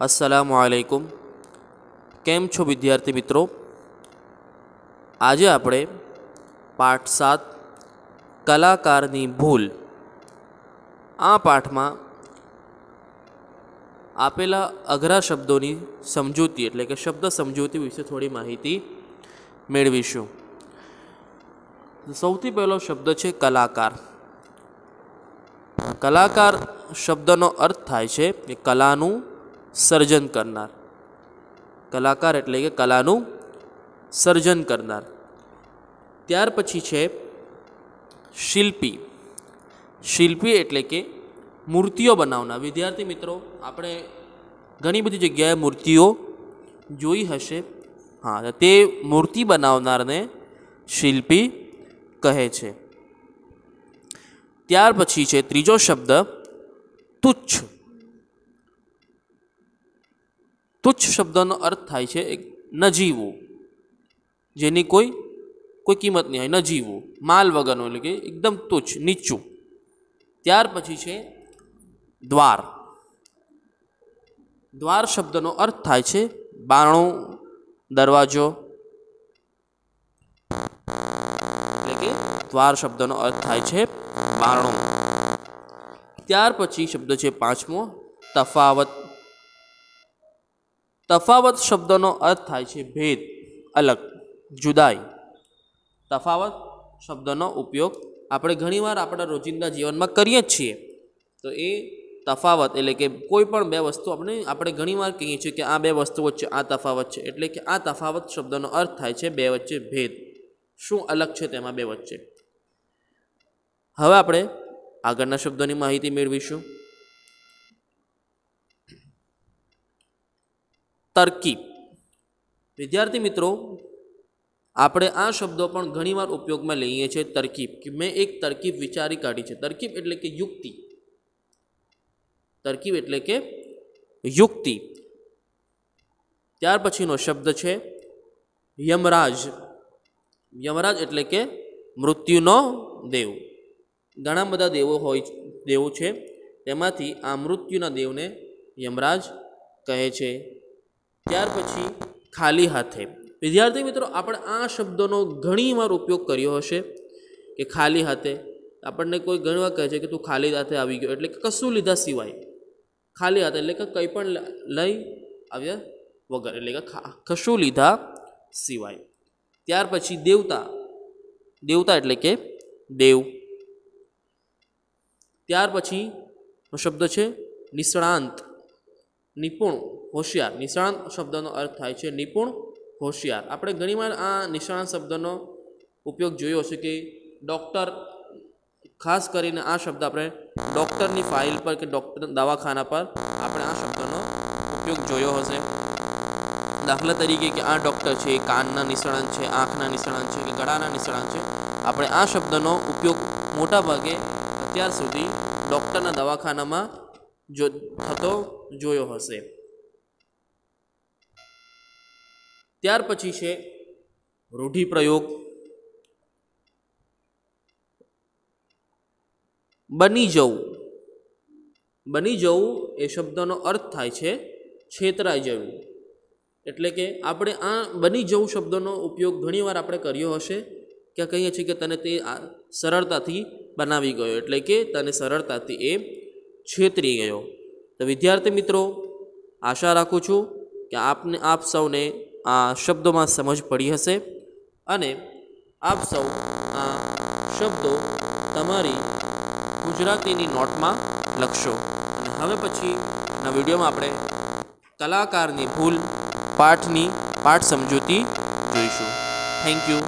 અસલામ વાલેકુમ કેમ છો વિદ્યાર્થી મિત્રો? આજે આપણે પાઠ સાત, કલાકારની ભૂલ. આ પાઠમાં આપેલા અઘરા શબ્દોની સમજૂતી, એટલે કે શબ્દ સમજૂતી વિશે થોડી માહિતી મેળવીશું. સૌથી પહેલો શબ્દ છે કલાકાર. કલાકાર શબ્દનો અર્થ થાય છે કે કલાનું સર્જન કરનાર. કલાકાર એટલે કે કલાનું સર્જન કરનાર. ત્યાર પછી છે શિલ્પી. શિલ્પી એટલે કે મૂર્તિઓ બનાવનાર. વિદ્યાર્થી મિત્રો, આપણે ઘણી બધી જગ્યાએ મૂર્તિઓ જોઈ હશે. હા, તે મૂર્તિ બનાવનારને શિલ્પી કહે છે. ત્યાર પછી છે ત્રીજો શબ્દ, તુચ્છ. તુચ્છ શબ્દનો અર્થ થાય છે એક નજીવું, જેની કોઈ કોઈ કિંમત નહીં હોય, નજીવું, માલ વગરનું એટલે કે એકદમ તુચ્છ, નીચું. ત્યાર પછી છે દ્વાર. દ્વાર શબ્દનો અર્થ થાય છે બારણું દરવાજો. એટલે કે દ્વાર શબ્દનો અર્થ થાય છે બારણું ત્યાર પછી શબ્દ છે પાંચમો, તફાવત. તફાવત શબ્દનો અર્થ થાય છે ભેદ, અલગ, જુદાઈ. તફાવત શબ્દનો ઉપયોગ આપણે ઘણીવાર આપણા રોજિંદા જીવનમાં કરીએ જ છીએ. તો એ તફાવત એટલે કે કોઈ પણ બે વસ્તુ આપણે આપણે ઘણીવાર કહીએ છીએ કે આ બે વસ્તુ વચ્ચે આ તફાવત છે. એટલે કે આ તફાવત શબ્દનો અર્થ થાય છે બે વચ્ચે ભેદ. શું અલગ છે તેમાં બે વચ્ચે? હવે આપણે આગળના શબ્દોની માહિતી મેળવીશું. તરકીબ વિદ્યાર્થી મિત્રો, આપણે આ શબ્દો પણ ઘણીવાર ઉપયોગમાં લઈએ છીએ તરકીબ, કે મેં એક તરકીબ વિચારી કાઢી છે. તરકીબ એટલે કે યુક્તિ. તરકીબ એટલે કે યુક્તિ. ત્યાર પછીનો શબ્દ છે યમરાજ. યમરાજ એટલે કે મૃત્યુનો દેવ. ઘણા બધા દેવો હોય દેવો છે. તેમાંથી આ મૃત્યુના દેવને યમરાજ કહે છે. ત્યાર પછી ખાલી હાથે. વિદ્યાર્થી મિત્રો, આપણે આ શબ્દનો ઘણીવાર ઉપયોગ કર્યો હશે કે ખાલી હાથે. આપણને કોઈ ઘણી વાર કહે છે કે તું ખાલી હાથે આવી ગયો એટલે કે કશું લીધા સિવાય. ખાલી હાથે એટલે કે કંઈ પણ લઈ આવ્યા વગર એટલે કે કશું લીધા સિવાય. ત્યાર પછી દેવતા. દેવતા એટલે કે દેવ. ત્યાર પછી શબ્દ છે નિષ્ણાંત, નિપુણ. હોશિયાર. નિષ્ણાંત શબ્દનો અર્થ થાય છે નિપુણ હોશિયાર. આપણે ઘણીવાર આ નિષ્ણાંત શબ્દનો ઉપયોગ જોયો છે કે ડૉક્ટર, ખાસ કરીને આ શબ્દ આપણે ડૉક્ટરની ફાઇલ પર કે ડૉક્ટર દવાખાના પર આપણે આ શબ્દનો ઉપયોગ જોયો હશે. દાખલા તરીકે કે આ ડૉક્ટર છે, કાનના નિષ્ણાંત છે, આંખના નિષ્ણાંત છે કે ગળાના નિષ્ણાંત છે, આપણે આ શબ્દનો ઉપયોગ મોટા ભાગે અત્યાર સુધી ડૉક્ટરના દવાખાનામાં જો થતો જોયો હશે. ત્યાર પછી છે રૂઢિપ્રયોગ બની જવું. બની જવું એ શબ્દનો અર્થ થાય છે છેતરાઈ જવું. એટલે કે આપણે આ બની જવું શબ્દનો ઉપયોગ ઘણીવાર આપણે કર્યો હશે કે કહીએ છીએ કે તને તે સરળતાથી બનાવી ગયો. એટલે કે તને સરળતાથી એ છેતરી ગયો. તો વિદ્યાર્થી મિત્રો, આશા રાખું છું કે આપને, આપ સૌને આ શબ્દોમાં સમજ પડી હશે અને આપ સૌ આ શબ્દો તમારી ગુજરાતીની નોટમાં લખશો. હવે પછીના વિડીયોમાં આપણે કલાકારની ભૂલ, પાઠની પાઠ સમજૂતી જોઈશું. Thank you